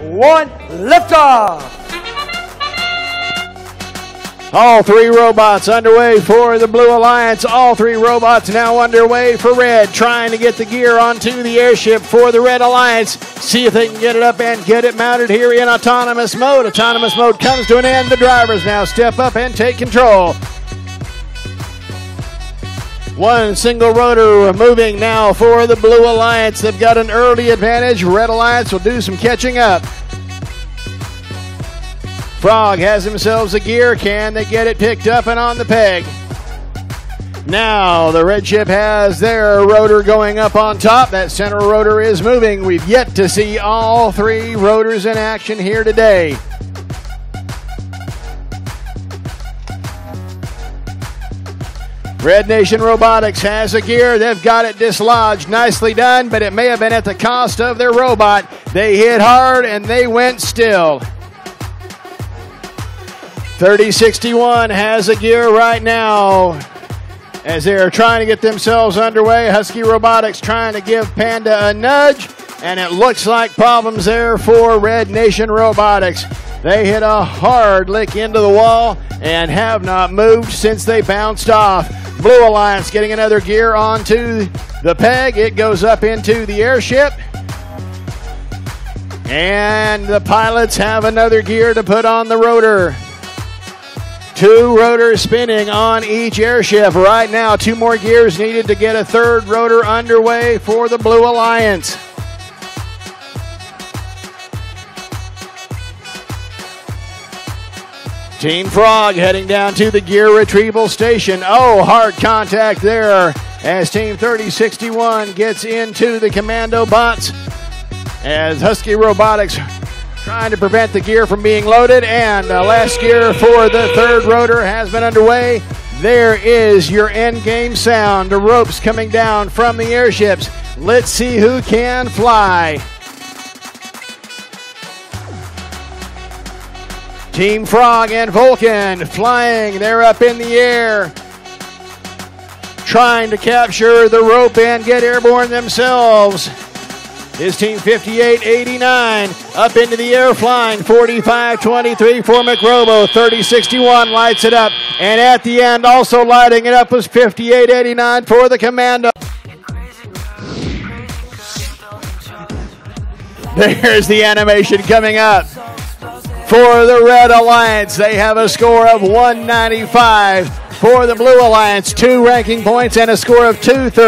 one, liftoff! All three robots underway for the Blue Alliance. All three robots now underway for Red, trying to get the gear onto the airship for the Red Alliance. See if they can get it up and get it mounted here in autonomous mode. Autonomous mode comes to an end. The drivers now step up and take control. One single rotor moving now for the Blue Alliance. They've got an early advantage. Red Alliance will do some catching up. Frog has themselves a gear. Can they get it picked up and on the peg? Now the red ship has their rotor going up on top. That center rotor is moving. We've yet to see all three rotors in action here today. Red Nation Robotics has a gear. They've got it dislodged. Nicely done, but it may have been at the cost of their robot. They hit hard and they went still. 3061 has a gear right now as they're trying to get themselves underway. Husky Robotics trying to give Panda a nudge, and it looks like problems there for Red Nation Robotics. They hit a hard lick into the wall and have not moved since they bounced off. Blue Alliance getting another gear onto the peg. It goes up into the airship. And the pilots have another gear to put on the rotor. Two rotors spinning on each airship right now. Two more gears needed to get a third rotor underway for the Blue Alliance. Team Frog heading down to the gear retrieval station. Oh, hard contact there as Team 3061 gets into the commando bots as Husky Robotics trying to prevent the gear from being loaded. And the last gear for the third rotor has been underway. There is your end game sound. The ropes coming down from the airships. Let's see who can fly. Team Frog and Vulcan flying. They're up in the air, trying to capture the rope and get airborne themselves. Is Team 5889 up into the air flying 45 23 for McRobo. 30 61 lights it up. And at the end, also lighting it up was 5889 for the Commando. There's the animation coming up for the Red Alliance. They have a score of 195. For the Blue Alliance, two ranking points and a score of 230.